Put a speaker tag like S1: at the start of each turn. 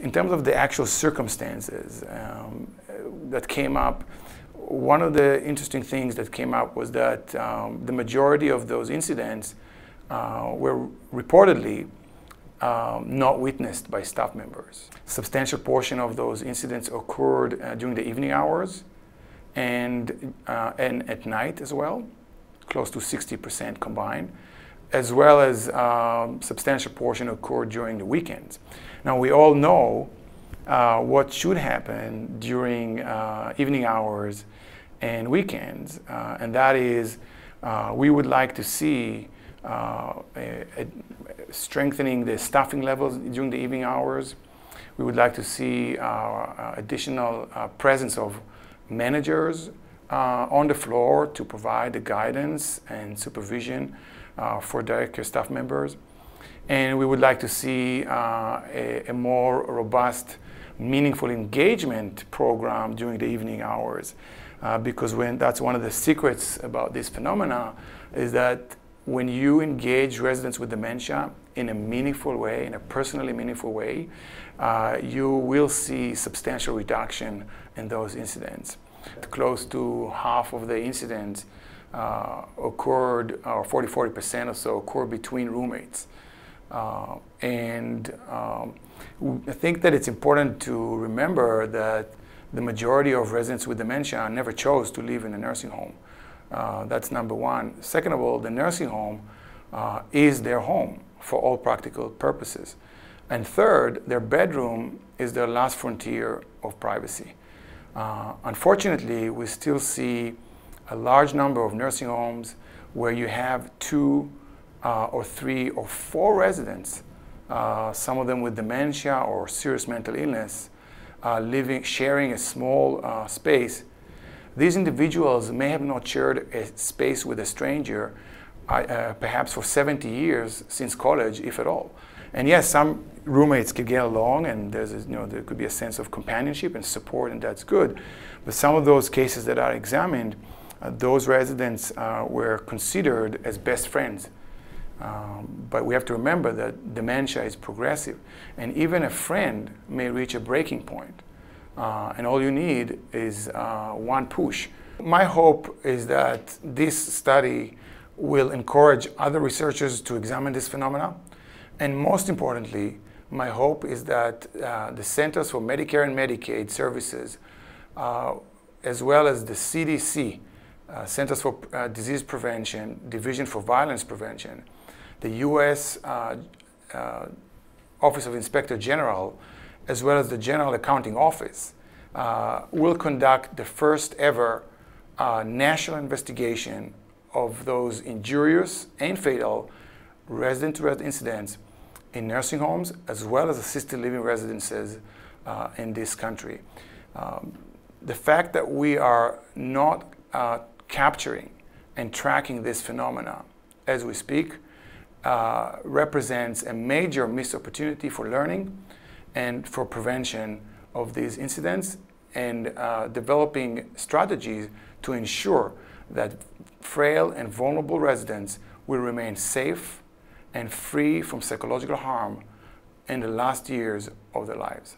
S1: in terms of the actual circumstances um, that came up, one of the interesting things that came up was that um, the majority of those incidents uh, were reportedly um, not witnessed by staff members. Substantial portion of those incidents occurred uh, during the evening hours and, uh, and at night as well, close to 60% combined, as well as um, substantial portion occur during the weekends. Now we all know uh, what should happen during uh, evening hours and weekends, uh, and that is uh, we would like to see uh, a, a strengthening the staffing levels during the evening hours. We would like to see uh, additional presence of managers on the floor to provide the guidance and supervision for direct staff members. And we would like to see uh, a, a, more robust, meaningful engagement program during the evening hours. Uh, because when that's one of the secrets about this phenomena is that when you engage residents with dementia in a meaningful way, in a personally meaningful way, uh, you will see substantial reduction in those incidents. Close to half of the incidents uh, occurred, or 40, 40% or so, occurred between roommates. Uh, and um, I think that it's important to remember that the majority of residents with dementia never chose to live in a nursing home. Uh, that's number one. Second of all, the nursing home uh, is their home for all practical purposes. And third, their bedroom is their last frontier of privacy. Uh, unfortunately, we still see a large number of nursing homes where you have two uh, or three or four residents, uh, some of them with dementia or serious mental illness, uh, living, sharing a small uh, space, these individuals may have not shared a space with a stranger uh, perhaps for 70 years since college, if at all. And yes, some roommates can get along and there's, you know, there could be a sense of companionship and support and that's good. But some of those cases that are examined, uh, those residents uh, were considered as best friends. Um, but we have to remember that dementia is progressive, and even a friend may reach a breaking point, uh, and all you need is uh, one push. My hope is that this study will encourage other researchers to examine this phenomena, and most importantly, my hope is that uh, the Centers for Medicare and Medicaid Services, uh, as well as the CDC, uh, Centers for uh, Disease Prevention, Division for Violence Prevention, the U.S. Uh, uh, Office of Inspector General, as well as the General Accounting Office, uh, will conduct the first ever national investigation of those injurious and fatal resident-to-resident incidents in nursing homes, as well as assisted living residences in this country. Um, the fact that we are not uh, capturing and tracking this phenomena as we speak uh, represents a major missed opportunity for learning and for prevention of these incidents and uh, developing strategies to ensure that frail and vulnerable residents will remain safe and free from psychological harm in the last years of their lives.